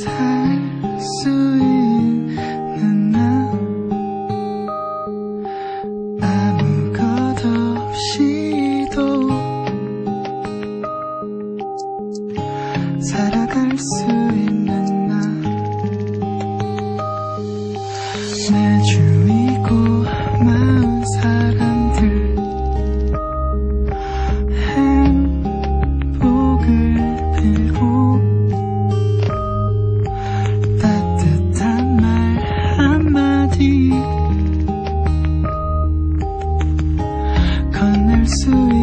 살수 있는 나 아무것 없이도 살아갈 수 있는 나 내 주위 I'm sorry.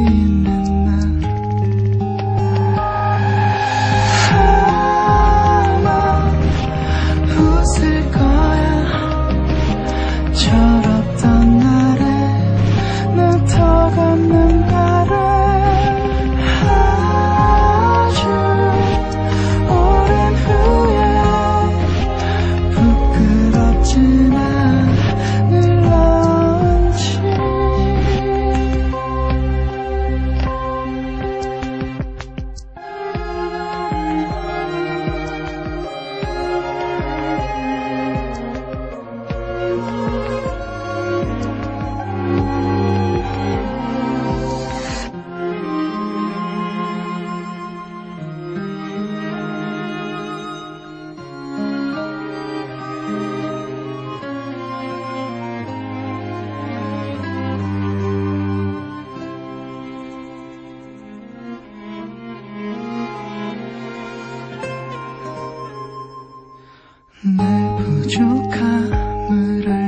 내 부족함을 알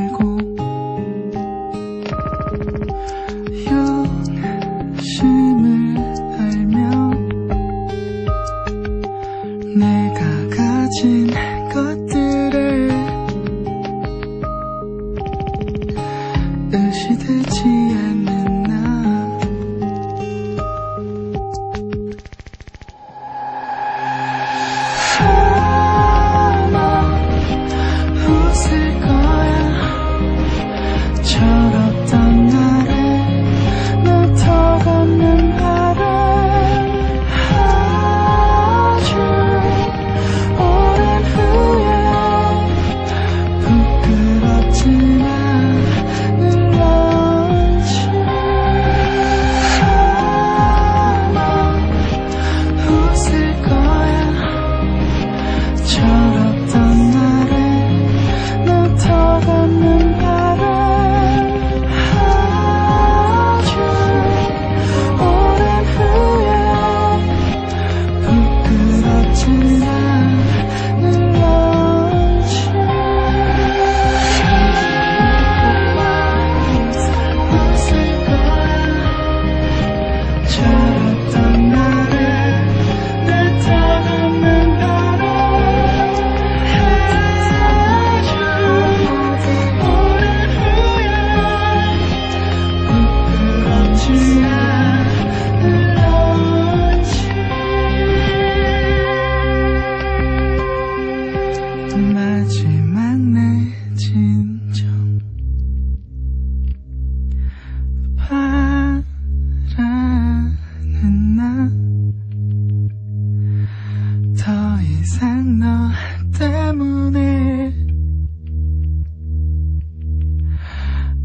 이상 너 때문에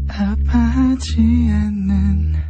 아파하지 않는